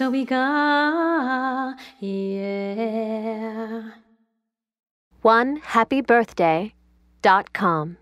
America, yeah. One happy birthday dot com.